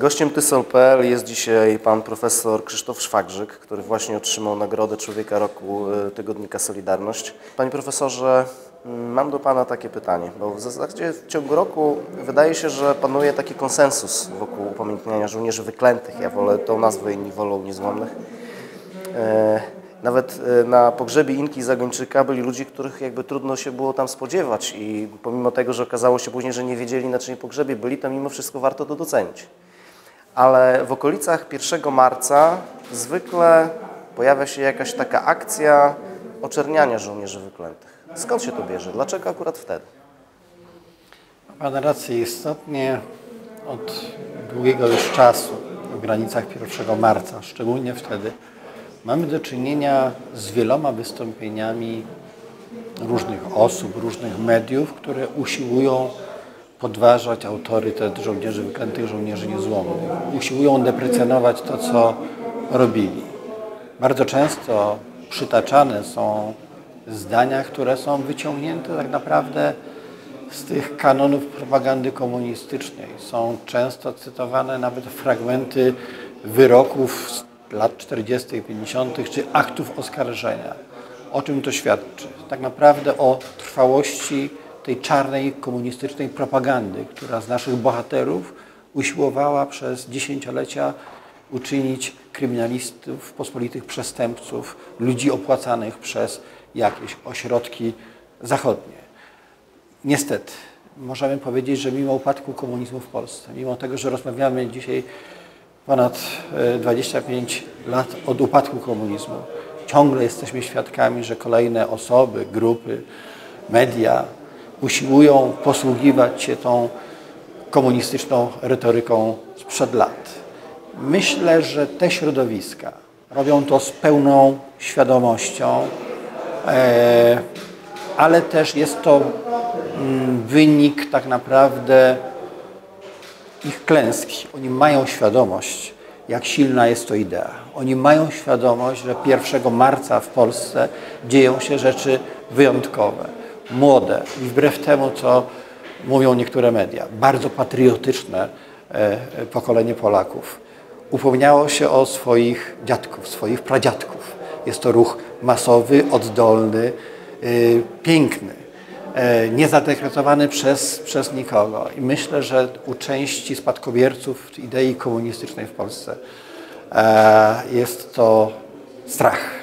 Gościem Tysol.pl jest dzisiaj pan profesor Krzysztof Szwagrzyk, który właśnie otrzymał Nagrodę Człowieka Roku e, Tygodnika Solidarność. Panie profesorze, mm, mam do pana takie pytanie, bo w zasadzie w ciągu roku wydaje się, że panuje taki konsensus wokół upamiętniania żołnierzy wyklętych. Ja wolę tą nazwę, inni wolą niezłomnych. E, Nawet e, na pogrzebie Inki Zagończyka byli ludzie, których jakby trudno się było tam spodziewać i pomimo tego, że okazało się później, że nie wiedzieli na czyim pogrzebie byli, to mimo wszystko warto to docenić. Ale w okolicach 1 marca zwykle pojawia się jakaś taka akcja oczerniania żołnierzy wyklętych. Skąd się to bierze? Dlaczego akurat wtedy? Pan rację. Istotnie od długiego już czasu, w granicach 1 marca, szczególnie wtedy, mamy do czynienia z wieloma wystąpieniami różnych osób, różnych mediów, które usiłują podważać autorytet żołnierzy wyklętych, żołnierzy niezłomnych. Usiłują deprecjonować to, co robili. Bardzo często przytaczane są zdania, które są wyciągnięte tak naprawdę z tych kanonów propagandy komunistycznej. Są często cytowane nawet fragmenty wyroków z lat 40., -tych, 50., -tych, czy aktów oskarżenia. O czym to świadczy? Tak naprawdę o trwałości tej czarnej komunistycznej propagandy, która z naszych bohaterów usiłowała przez dziesięciolecia uczynić kryminalistów, pospolitych przestępców, ludzi opłacanych przez jakieś ośrodki zachodnie. Niestety, możemy powiedzieć, że mimo upadku komunizmu w Polsce, mimo tego, że rozmawiamy dzisiaj ponad 25 e, lat od upadku komunizmu, ciągle jesteśmy świadkami, że kolejne osoby, grupy, media usiłują posługiwać się tą komunistyczną retoryką sprzed lat. Myślę, że te środowiska robią to z pełną świadomością, e, ale też jest to mm, wynik tak naprawdę ich klęski. Oni mają świadomość, jak silna jest to idea. Oni mają świadomość, że 1 marca w Polsce dzieją się rzeczy wyjątkowe młode i wbrew temu, co mówią niektóre media, bardzo patriotyczne e, pokolenie Polaków upomniało się o swoich dziadków, swoich pradziadków. Jest to ruch masowy, oddolny, e, piękny, e, niezadekretowany przez, przez nikogo. I myślę, że u części spadkobierców idei komunistycznej w Polsce jest to strach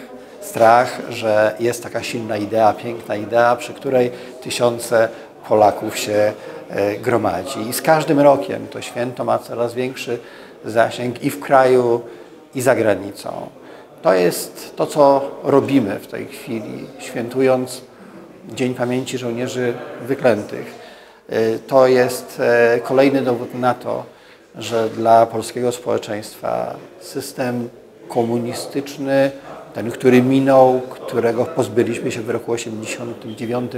strach, że jest taka silna idea, piękna idea, przy której tysiące Polaków się e, gromadzi. I z każdym rokiem to święto ma coraz większy zasięg i w kraju, i za granicą. To jest to, co robimy w tej chwili, świętując Dzień Pamięci Żołnierzy Wyklętych. E, to jest e, kolejny dowód na to, że dla polskiego społeczeństwa system komunistyczny ten, który minął, którego pozbyliśmy się w roku 89,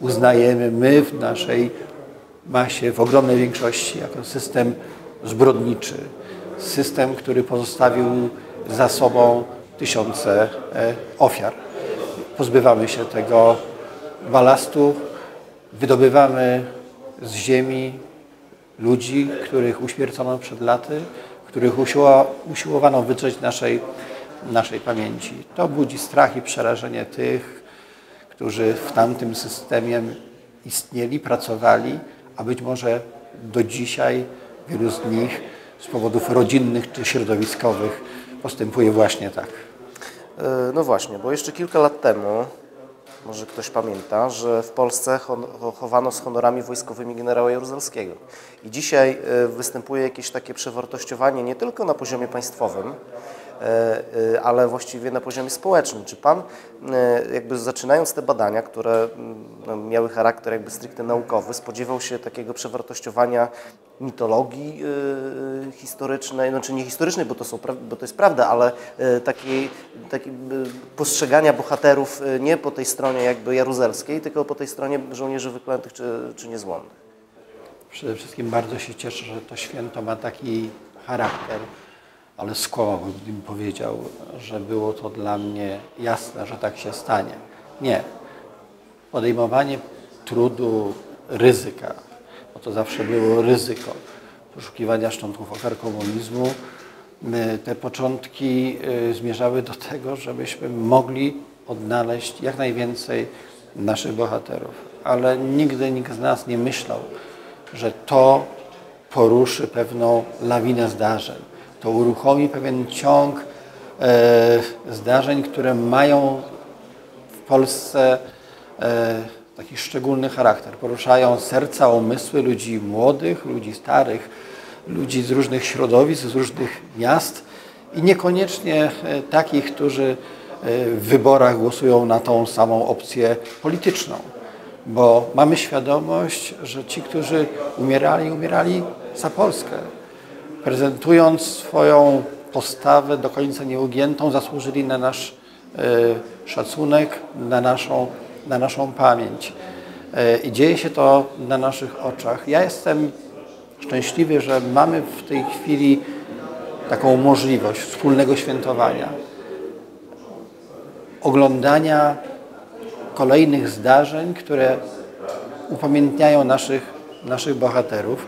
uznajemy my w naszej masie, w ogromnej większości, jako system zbrodniczy. System, który pozostawił za sobą tysiące e, ofiar. Pozbywamy się tego balastu, wydobywamy z ziemi ludzi, których uśmiercono przed laty, których usiłowano wydrzeć naszej naszej pamięci. To budzi strach i przerażenie tych, którzy w tamtym systemie istnieli, pracowali, a być może do dzisiaj wielu z nich z powodów rodzinnych czy środowiskowych postępuje właśnie tak. E, no właśnie, bo jeszcze kilka lat temu, może ktoś pamięta, że w Polsce chowano z honorami wojskowymi generała Jaruzelskiego. I dzisiaj e, występuje jakieś takie przewartościowanie nie tylko na poziomie państwowym, ale właściwie na poziomie społecznym. Czy Pan, e, jakby zaczynając te badania, które no, miały charakter jakby stricte naukowy, spodziewał się takiego przewartościowania mitologii historycznej, znaczy nie historycznej, bo to, są, bo to jest prawda, ale takiej, takiej postrzegania bohaterów nie po tej stronie jakby jaruzelskiej, tylko po tej stronie żołnierzy wyklętych czy, czy niezłomnych? Przede wszystkim bardzo się cieszę, że to święto ma taki charakter ale skłamałbym, gdybym powiedział, że było to dla mnie jasne, że tak się stanie. Nie. Podejmowanie trudu, ryzyka, bo to zawsze było ryzyko, poszukiwania szczątków ofiar komunizmu, te początki y, zmierzały do tego, żebyśmy mogli odnaleźć jak najwięcej naszych bohaterów. Ale nigdy nikt z nas nie myślał, że to poruszy pewną lawinę zdarzeń. To uruchomi pewien ciąg e, zdarzeń, które mają w Polsce e, taki szczególny charakter. Poruszają serca, umysły ludzi młodych, ludzi starych, ludzi z różnych środowisk, z różnych miast i niekoniecznie e, takich, którzy w wyborach głosują na tą samą opcję polityczną. Bo mamy świadomość, że ci, którzy umierali, umierali za Polskę. Prezentując swoją postawę do końca nieugiętą, zasłużyli na nasz e, szacunek, na naszą, na naszą pamięć. E, I dzieje się to na naszych oczach. Ja jestem szczęśliwy, że mamy w tej chwili taką możliwość wspólnego świętowania, oglądania kolejnych zdarzeń, które upamiętniają naszych, naszych bohaterów.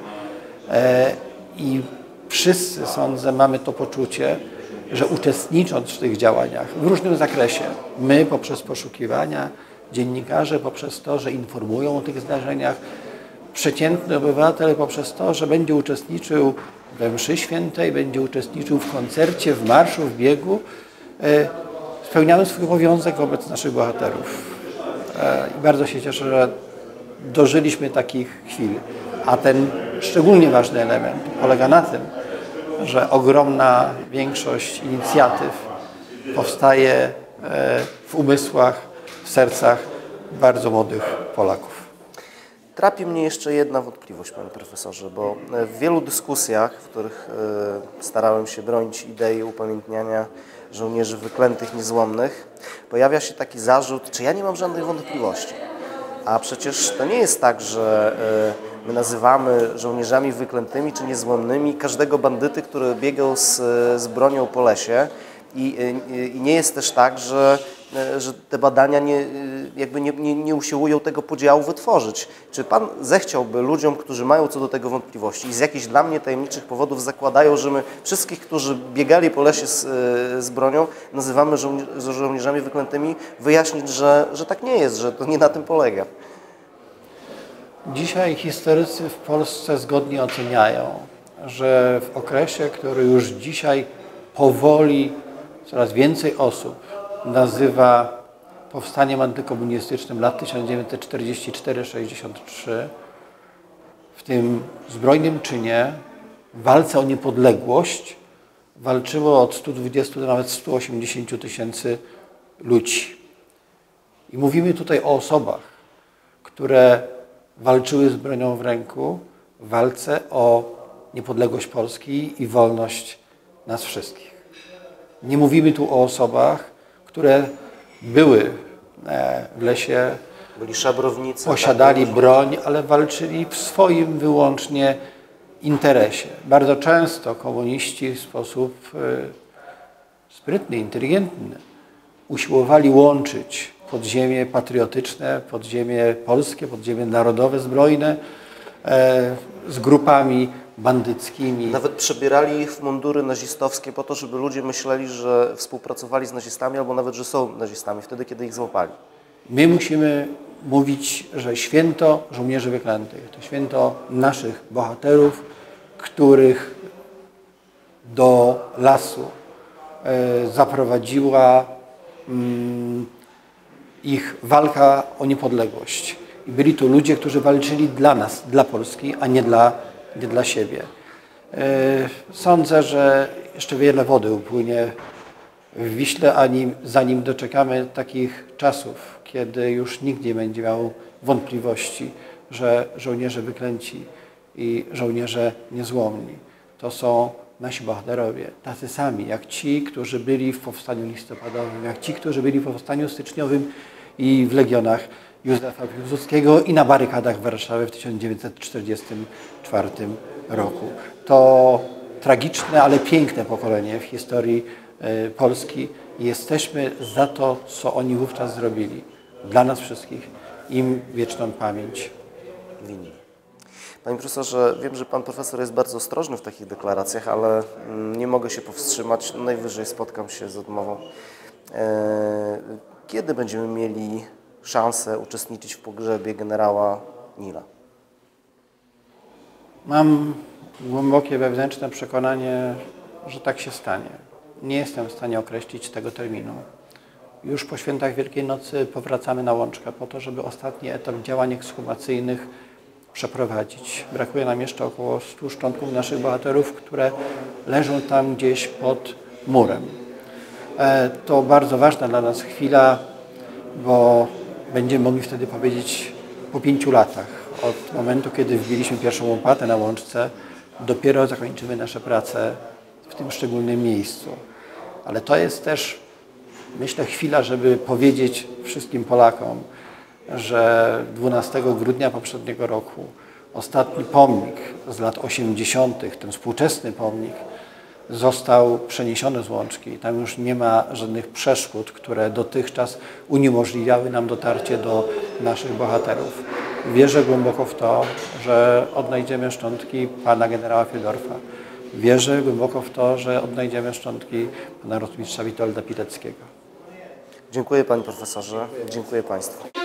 E, I wszyscy, sądzę, mamy to poczucie, że uczestnicząc w tych działaniach w różnym zakresie, my poprzez poszukiwania, dziennikarze poprzez to, że informują o tych zdarzeniach, przeciętny obywatel poprzez to, że będzie uczestniczył we mszy świętej, będzie uczestniczył w koncercie, w marszu, w biegu, e, spełniamy swój obowiązek wobec naszych bohaterów. E, I bardzo się cieszę, że dożyliśmy takich chwil. A ten szczególnie ważny element polega na tym, że ogromna większość inicjatyw powstaje e, w umysłach, w sercach bardzo młodych Polaków. Trapi mnie jeszcze jedna wątpliwość, panie profesorze, bo e, w wielu dyskusjach, w których e, starałem się bronić idei upamiętniania żołnierzy wyklętych, niezłomnych, pojawia się taki zarzut, czy ja nie mam żadnych wątpliwości. A przecież to nie jest tak, że e, my nazywamy żołnierzami wyklętymi czy niezłomnymi każdego bandyty, który biegał z, z bronią po lesie. I, i, I nie jest też tak, że E, że te badania nie, e, jakby nie, nie, nie usiłują tego podziału wytworzyć. Czy Pan zechciałby ludziom, którzy mają co do tego wątpliwości i z jakichś dla mnie tajemniczych powodów zakładają, że my wszystkich, którzy biegali po lesie z, e, z bronią, nazywamy żołnierzami wyklętymi, wyjaśnić, że, że tak nie jest, że to nie na tym polega? Dzisiaj historycy w Polsce zgodnie oceniają, że w okresie, który już dzisiaj powoli coraz więcej osób nazywa powstaniem antykomunistycznym lat 1944-63 w tym zbrojnym czynie, w walce o niepodległość walczyło od 120 do nawet 180 tysięcy ludzi. I mówimy tutaj o osobach, które walczyły z bronią w ręku w walce o niepodległość Polski i wolność nas wszystkich. Nie mówimy tu o osobach, które były e, w lesie, byli szabrownicy, posiadali tak, broń, ale walczyli w swoim wyłącznie interesie. Bardzo często komuniści w sposób e, sprytny, inteligentny usiłowali łączyć podziemie patriotyczne, podziemie polskie, podziemie narodowe, zbrojne e, z grupami bandyckimi. Nawet przebierali ich w mundury nazistowskie po to, żeby ludzie myśleli, że współpracowali z nazistami albo nawet, że są nazistami wtedy, kiedy ich złapali. My musimy mówić, że święto żołnierzy wyklętych to święto naszych bohaterów, których do lasu e, zaprowadziła mm, ich walka o niepodległość. I byli to ludzie, którzy walczyli dla nas, dla Polski, a nie dla nie dla siebie. E, sądzę, że jeszcze wiele wody upłynie w Wiśle, ani zanim doczekamy takich czasów, kiedy już nikt nie będzie miał wątpliwości, że żołnierze wyklęci i żołnierze niezłomni to są nasi bohaterowie, tacy sami jak ci, którzy byli w powstaniu listopadowym, jak ci, którzy byli w powstaniu styczniowym i w legionach Józefa Piłsudskiego i na barykadach Warszawy w 1944 roku. To tragiczne, ale piękne pokolenie w historii e, Polski jesteśmy za to, co oni wówczas zrobili. Dla nas wszystkich im wieczną pamięć winni. Panie profesorze, wiem, że pan profesor jest bardzo ostrożny w takich deklaracjach, ale mm, nie mogę się powstrzymać. Najwyżej spotkam się z odmową. E, Kiedy będziemy mieli szansę uczestniczyć w pogrzebie generała Nila? Mam głębokie wewnętrzne przekonanie, że tak się stanie. Nie jestem w stanie określić tego terminu. Już po świętach Wielkiej Nocy powracamy na łączkę po to, żeby ostatni etap działań ekshumacyjnych przeprowadzić. Brakuje nam jeszcze około 100 szczątków naszych bohaterów, które leżą tam gdzieś pod murem. E, To bardzo ważna dla nas chwila, bo będziemy mogli wtedy powiedzieć po pięciu latach od momentu, kiedy wbiliśmy pierwszą łopatę na łączce, dopiero zakończymy nasze prace w tym szczególnym miejscu. Ale to jest też, myślę, chwila, żeby powiedzieć wszystkim Polakom, że 12 grudnia poprzedniego roku ostatni pomnik z lat 80., ten współczesny pomnik, został przeniesiony z Łączki. Tam już nie ma żadnych przeszkód, które dotychczas uniemożliwiały nam dotarcie do naszych bohaterów. Wierzę głęboko w to, że odnajdziemy szczątki pana generała Fiedorfa. Wierzę głęboko w to, że odnajdziemy szczątki pana rotmistrza Witolda Pileckiego. Dziękuję panie profesorze, dziękuję państwu.